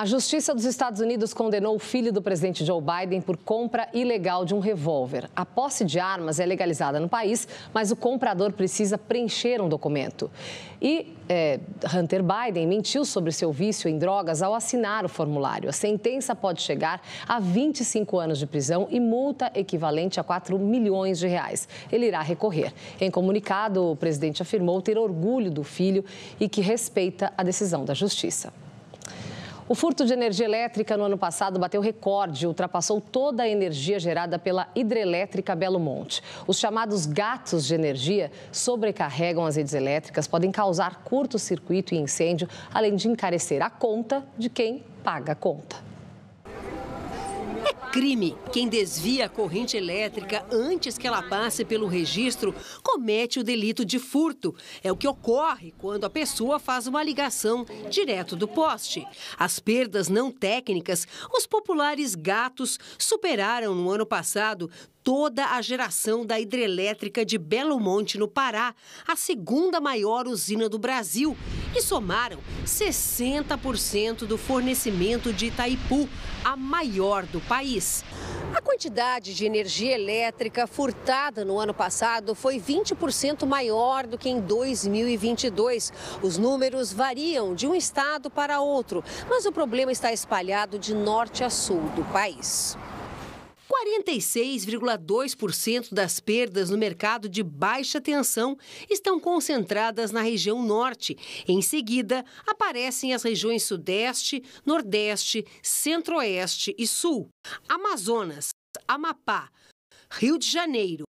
A Justiça dos Estados Unidos condenou o filho do presidente Joe Biden por compra ilegal de um revólver. A posse de armas é legalizada no país, mas o comprador precisa preencher um documento. E é, Hunter Biden mentiu sobre seu vício em drogas ao assinar o formulário. A sentença pode chegar a 25 anos de prisão e multa equivalente a 4 milhões de reais. Ele irá recorrer. Em comunicado, o presidente afirmou ter orgulho do filho e que respeita a decisão da Justiça. O furto de energia elétrica no ano passado bateu recorde e ultrapassou toda a energia gerada pela hidrelétrica Belo Monte. Os chamados gatos de energia sobrecarregam as redes elétricas, podem causar curto-circuito e incêndio, além de encarecer a conta de quem paga a conta crime. Quem desvia a corrente elétrica antes que ela passe pelo registro comete o delito de furto. É o que ocorre quando a pessoa faz uma ligação direto do poste. As perdas não técnicas, os populares gatos, superaram no ano passado toda a geração da hidrelétrica de Belo Monte, no Pará, a segunda maior usina do Brasil, e somaram 60% do fornecimento de Itaipu, a maior do país. A quantidade de energia elétrica furtada no ano passado foi 20% maior do que em 2022. Os números variam de um estado para outro, mas o problema está espalhado de norte a sul do país. 46,2% das perdas no mercado de baixa tensão estão concentradas na região norte. Em seguida, aparecem as regiões sudeste, nordeste, centro-oeste e sul. Amazonas, Amapá, Rio de Janeiro,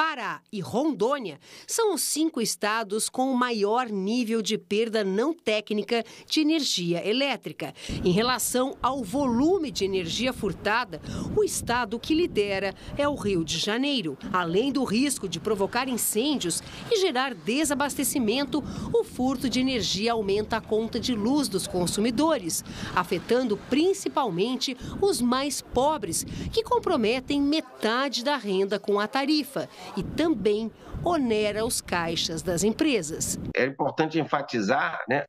Pará e Rondônia são os cinco estados com o maior nível de perda não técnica de energia elétrica. Em relação ao volume de energia furtada, o estado que lidera é o Rio de Janeiro. Além do risco de provocar incêndios e gerar desabastecimento, o furto de energia aumenta a conta de luz dos consumidores, afetando principalmente os mais pobres, que comprometem metade da renda com a tarifa e também onera os caixas das empresas. É importante enfatizar né,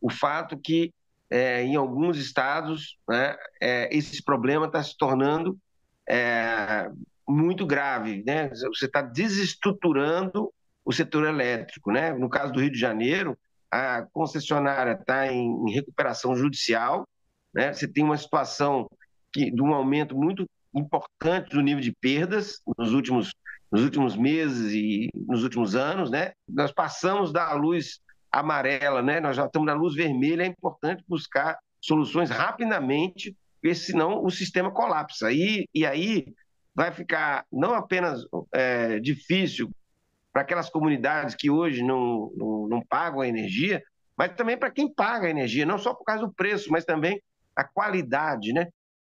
o fato que, é, em alguns estados, né, é, esse problema está se tornando é, muito grave. Né? Você está desestruturando o setor elétrico. Né? No caso do Rio de Janeiro, a concessionária está em, recuperação judicial. Né? Você tem uma situação que, de um aumento muito importante do nível de perdas nos últimos nos últimos meses e nos últimos anos, né? Nós passamos da luz amarela, né? Nós já estamos na luz vermelha. É importante buscar soluções rapidamente, porque senão o sistema colapsa. E, e aí vai ficar não apenas é, difícil para aquelas comunidades que hoje não, não, não pagam a energia, mas também para quem paga a energia, não só por causa do preço, mas também a qualidade, né?